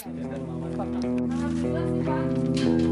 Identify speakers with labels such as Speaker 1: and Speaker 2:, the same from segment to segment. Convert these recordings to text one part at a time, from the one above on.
Speaker 1: Thank you.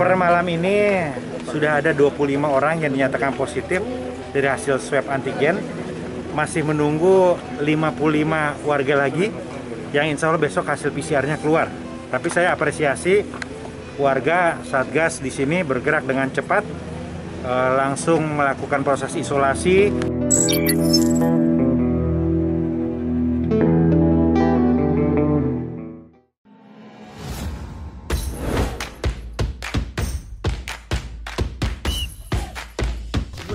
Speaker 1: Per malam ini sudah ada 25 orang yang dinyatakan positif dari hasil swab antigen. Masih menunggu 55 warga lagi yang insya Allah besok hasil PCR-nya keluar. Tapi saya apresiasi warga Satgas di sini bergerak dengan cepat, eh, langsung melakukan proses isolasi.